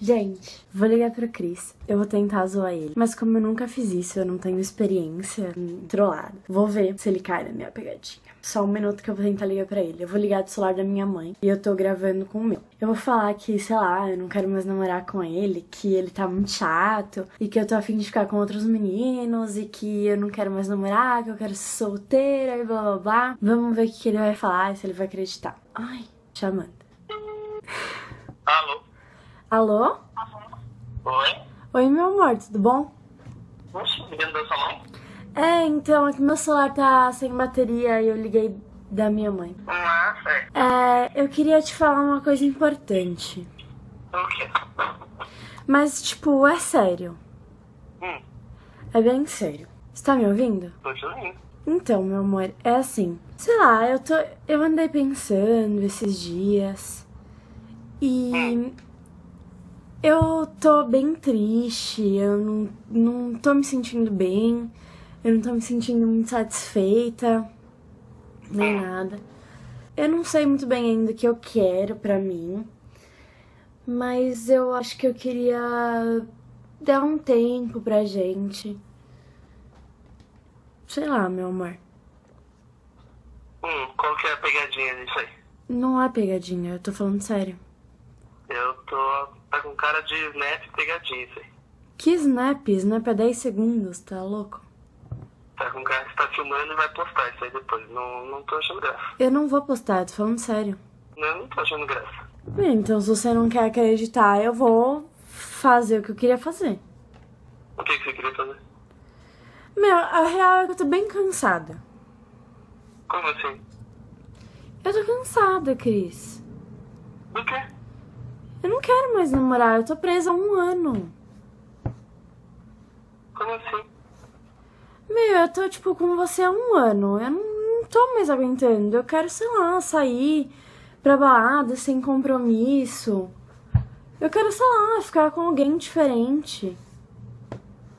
Gente, vou ligar pro Cris. Eu vou tentar zoar ele. Mas como eu nunca fiz isso, eu não tenho experiência trollado. Vou ver se ele cai na minha pegadinha. Só um minuto que eu vou tentar ligar pra ele. Eu vou ligar do celular da minha mãe e eu tô gravando com o meu. Eu vou falar que, sei lá, eu não quero mais namorar com ele, que ele tá muito chato e que eu tô afim de ficar com outros meninos e que eu não quero mais namorar, que eu quero ser solteira e blá blá blá. Vamos ver o que ele vai falar e se ele vai acreditar. Ai, chamando. Alô? Alô? Oi? Oi, meu amor, tudo bom? Oxe, da sua mãe? É, então, é que meu celular tá sem bateria e eu liguei da minha mãe. Ah, certo. É, eu queria te falar uma coisa importante. O quê? Mas, tipo, é sério. Hum, É bem sério. Você tá me ouvindo? tô te ouvindo. Então, meu amor, é assim. Sei lá, eu tô. Eu andei pensando esses dias. E. Eu tô bem triste, eu não, não tô me sentindo bem, eu não tô me sentindo muito satisfeita, nem nada. Eu não sei muito bem ainda o que eu quero pra mim, mas eu acho que eu queria dar um tempo pra gente. Sei lá, meu amor. Hum, qual que é a pegadinha disso aí? Não é pegadinha, eu tô falando sério. Eu tô. Tá com cara de snap aí. Que snap? Snap é 10 segundos, tá louco? Tá com cara que tá filmando e vai postar isso aí depois. Não, não tô achando graça. Eu não vou postar, tô falando sério. Não, não tô achando graça. Bem, então se você não quer acreditar, eu vou fazer o que eu queria fazer. O que, que você queria fazer? Meu, a real é que eu tô bem cansada. Como assim? Eu tô cansada, Cris. Do quê? Eu não quero mais namorar, eu tô presa há um ano. Como assim? Meu, eu tô, tipo, com você há um ano. Eu não, não tô mais aguentando. Eu quero, sei lá, sair pra balada sem compromisso. Eu quero, sei lá, ficar com alguém diferente.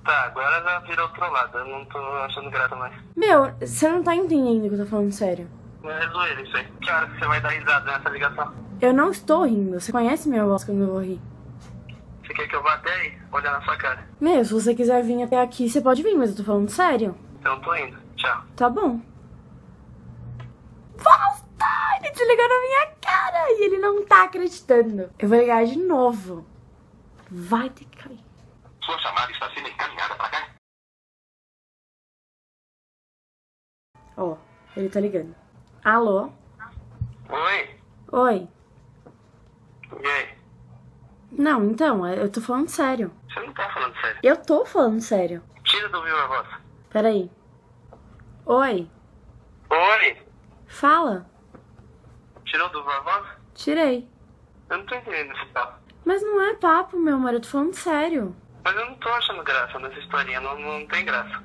Tá, agora já virou outro lado. Eu não tô achando graça mais. Meu, você não tá entendendo que eu tô falando sério. Não é zoeira isso aí. Que hora que você vai dar risada nessa ligação? Eu não estou rindo. Você conhece minha voz quando eu vou rir. Você quer que eu vá até aí? Olhar na sua cara. Meu, se você quiser vir até aqui, você pode vir, mas eu tô falando sério. Então tô indo. Tchau. Tá bom. Basta! Ele desligou na minha cara e ele não tá acreditando. Eu vou ligar de novo. Vai ter que cair. Sua chamada está sendo encaminhada para cá. Ó, ele tá ligando. Alô? Oi? Oi? E aí? Não, então, eu tô falando sério. Você não tá falando sério. Eu tô falando sério. Tira do viva voz. Peraí. Oi? Oi? Fala. Tirou do viva voz? Tirei. Eu não tô entendendo esse papo. Mas não é papo, meu amor, eu tô falando sério. Mas eu não tô achando graça nessa historinha. Não, não tem graça.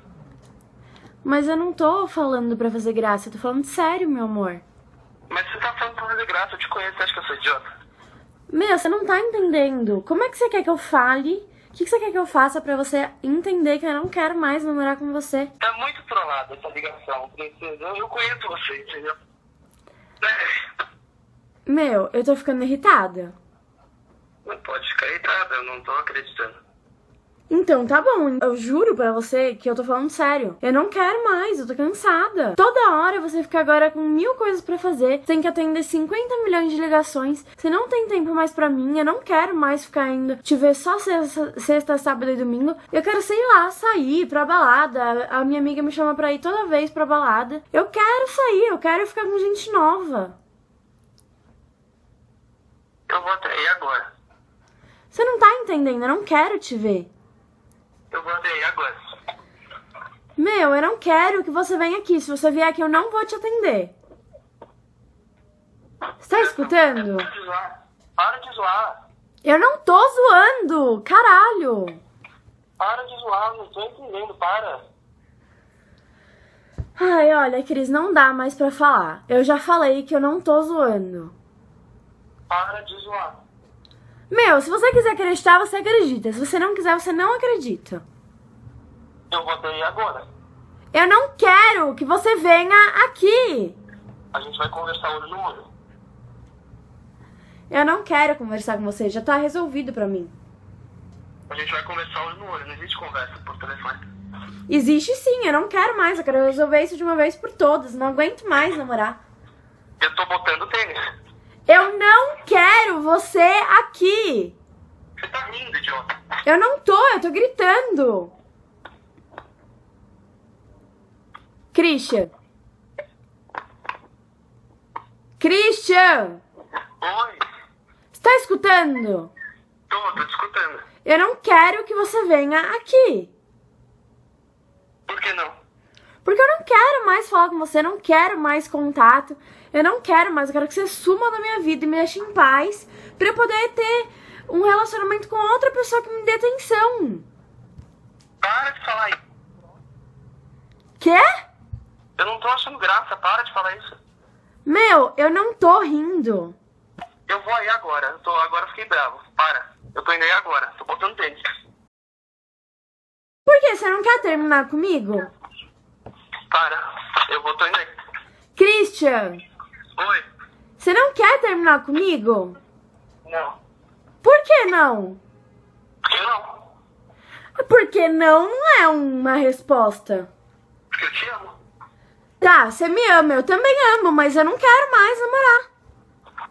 Mas eu não tô falando pra fazer graça, eu tô falando sério, meu amor. Mas você tá falando pra fazer graça. Eu te conheço. Você acha que eu sou idiota? Meu, você não tá entendendo. Como é que você quer que eu fale? O que, que você quer que eu faça pra você entender que eu não quero mais namorar com você? Tá muito trollada essa ligação, princesa. Eu, eu conheço você, entendeu? É, Meu, eu tô ficando irritada. não pode ficar irritada. Eu não tô acreditando. Então tá bom, eu juro pra você que eu tô falando sério. Eu não quero mais, eu tô cansada. Toda hora você fica agora com mil coisas pra fazer, tem que atender 50 milhões de ligações. Você não tem tempo mais pra mim, eu não quero mais ficar indo te ver só sexta, sexta, sábado e domingo. Eu quero, sei lá, sair pra balada. A minha amiga me chama pra ir toda vez pra balada. Eu quero sair, eu quero ficar com gente nova. Eu vou até aí agora. Você não tá entendendo, eu não quero te ver. Eu aí agora. Meu, eu não quero que você venha aqui. Se você vier aqui, eu não vou te atender. Você tá escutando? Para de zoar. Para de zoar. Eu não tô zoando! Caralho! Para de zoar. Não tô entendendo. Para. Ai, olha, Cris, não dá mais pra falar. Eu já falei que eu não tô zoando. Para de zoar. Meu, se você quiser acreditar, você acredita. Se você não quiser, você não acredita. Eu aí agora. Eu não quero que você venha aqui. A gente vai conversar olho no olho. Eu não quero conversar com você, já tá resolvido pra mim. A gente vai conversar olho no olho, não existe conversa por telefone. Existe sim, eu não quero mais. Eu quero resolver isso de uma vez por todas. Não aguento mais namorar. Eu tô botando tênis. Você aqui. Você tá rindo, idiota. Eu não tô, eu tô gritando. Christian. Christian! Oi, Você tá escutando? tô, tô te escutando. Eu não quero que você venha aqui. Por que não? Porque eu não quero mais falar com você, eu não quero mais contato. Eu não quero mais, eu quero que você suma da minha vida e me deixe em paz pra eu poder ter um relacionamento com outra pessoa que me dê atenção. Para de falar isso. Quê? Eu não tô achando graça, para de falar isso. Meu, eu não tô rindo. Eu vou aí agora. Eu tô, agora eu fiquei bravo. Para. Eu tô indo aí agora. Tô botando tênis. Por que você não quer terminar comigo? Para. Eu vou, tô indo aí. Christian, Oi. você não quer terminar comigo? Não. Por que não? Por que não? Porque não não é uma resposta. Porque eu te amo. Tá, você me ama, eu também amo, mas eu não quero mais namorar.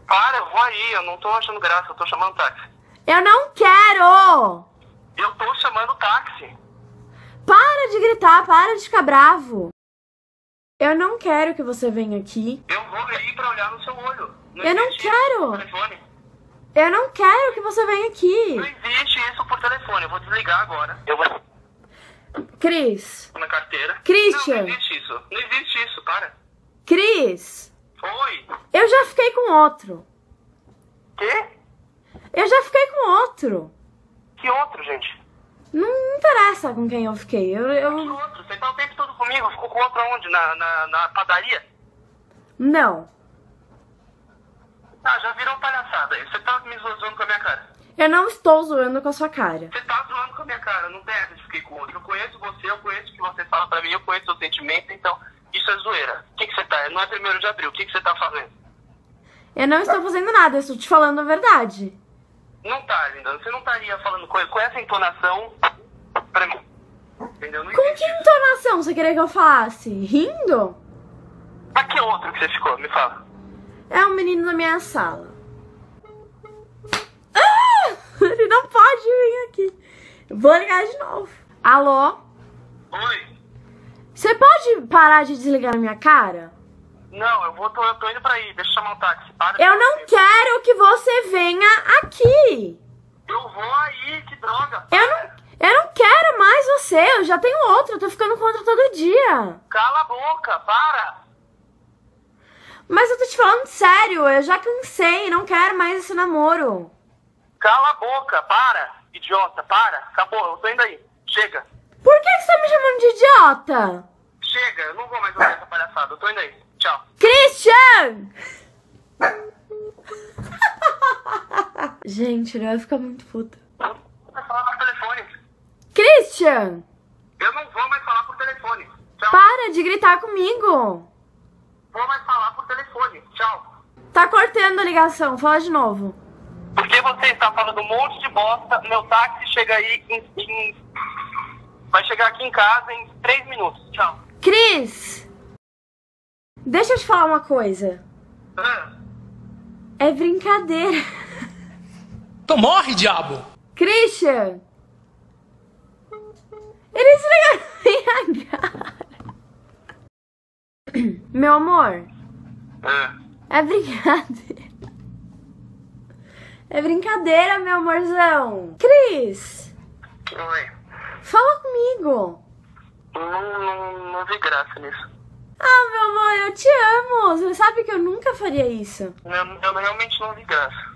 Para, eu vou aí. Eu não tô achando graça. Eu tô chamando táxi. Eu não quero! Eu tô chamando táxi. Para de gritar, para de ficar bravo. Eu não quero que você venha aqui. Eu vou aí pra olhar no seu olho. Eu não quero. Eu não quero que você venha aqui. Não existe isso por telefone. Eu vou desligar agora. Eu vou Cris, na carteira. Christian. Não, não existe isso. Não existe isso, para. Cris, Oi. eu já fiquei com outro. Quê? Eu já fiquei com outro. Que outro, gente? Não interessa com quem eu fiquei. Eu, eu... outro? Você tá o tempo todo comigo. Ficou com outro aonde? Na, na, na padaria? Não. Ah, já virou palhaçada. Você tá me zoando com a minha cara. Eu não estou zoando com a sua cara. Você tá zoando com a minha cara. Não tem essa de fiquei com outro. Eu conheço você, eu conheço o que você fala pra mim, eu conheço seu sentimento, então isso é zoeira. O que, que você tá? Não é primeiro de abril. O que, que você tá fazendo? Eu não estou fazendo nada, eu estou te falando a verdade. Não tá, linda. Você não estaria falando com, com essa entonação pra mim. Entendeu? Não Com que existe. entonação você queria que eu falasse? Rindo? Mas que outro que você ficou? Me fala. É um menino da minha sala. Ah! Ele não pode vir aqui. Vou ligar de novo. Alô? Oi. Você pode parar de desligar na minha cara? Não, eu vou, tô, eu tô indo pra aí. Deixa eu chamar um táxi. Para Eu não quero que você venha aqui. Eu vou aí, que droga. Eu não, eu não quero mais você. Eu já tenho outro. Eu tô ficando com outro todo dia. Cala a boca, para. Mas eu tô te falando sério. Eu já cansei. Não quero mais esse namoro. Cala a boca, para. Idiota, para. Acabou, eu tô indo aí. Chega. Por que, que você tá me chamando de idiota? Chega, eu não vou mais ouvir essa palhaçada. Eu tô indo aí. Tchau. Christian! Gente, ele vai ficar muito puta. Vai falar por telefone. Christian! Eu não vou mais falar por telefone. Tchau. Para de gritar comigo! Vou mais falar por telefone. Tchau. Tá cortando a ligação, fala de novo. Porque você está falando um monte de bosta, meu táxi chega aí em, em- Vai chegar aqui em casa em três minutos. Deixa eu te falar uma coisa. Ah, É brincadeira. Então morre, diabo! Christian! Ele desligou na minha cara. Meu amor, ah. é brincadeira. É brincadeira, meu amorzão. Cris, Oi. fala comigo. Não, não, não vi graça nisso. Ah, meu amor, eu te amo. Você sabe que eu nunca faria isso. Eu, eu realmente não vi graça.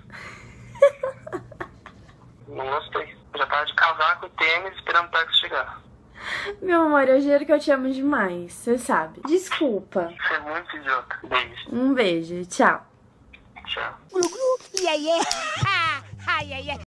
não gostei. Eu já tava de casaco e tênis esperando o táxi chegar. Meu amor, eu juro que eu te amo demais. Você sabe. Desculpa. Você é muito idiota. Beijo. Um beijo. Tchau. Tchau. Yeah, yeah. Hi, yeah, yeah.